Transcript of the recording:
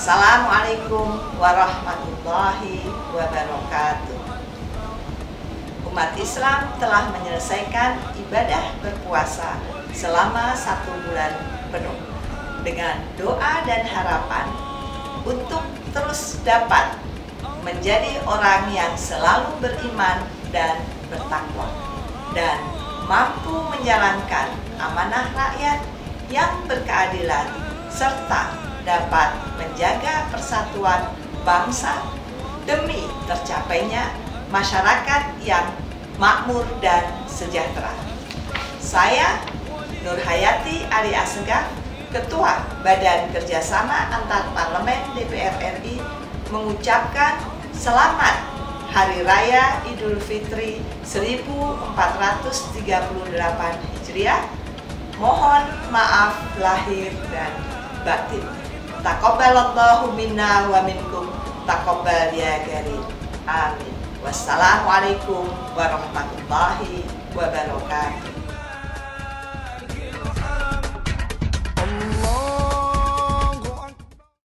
Assalamualaikum warahmatullahi wabarakatuh. Umat Islam telah menyelesaikan ibadah berpuasa selama satu bulan penuh dengan doa dan harapan untuk terus dapat menjadi orang yang selalu beriman dan bertakwa dan mampu menjalankan amanah rakyat yang berkeadilan serta dapat menjaga persatuan bangsa demi tercapainya masyarakat yang makmur dan sejahtera. Saya Nur Hayati Ali Asegaf, Ketua Badan Kerjasama Antar Parlemen DPR RI mengucapkan selamat Hari Raya Idul Fitri 1438 Hijriah. Mohon maaf lahir dan batin. Taqabbalallahu minna wa minkum. Taqabbal ya karim. Amin. Wassalamualaikum warahmatullahi wabarakatuh.